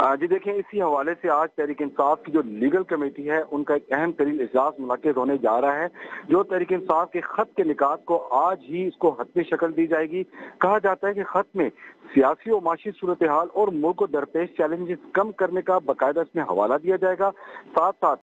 جی دیکھیں، اسی حوالے سے آج تحریک انصاف کی جو لیگل کمیٹی ہے، ان کا ایک اہم ترین اجلاس منعقد ہونے جا رہا ہے۔ جو تحریک انصاف کے خط کے نکات کو آج ہی اس کو حتمی شکل دی جائے گی۔ کہا جاتا ہے کہ خط میں سیاسی و معاشی صورتحال اور ملک و درپیش چیلنجز کم کرنے کا باقاعدہ اس میں حوالہ دیا جائے گا۔ ساتھ ساتھ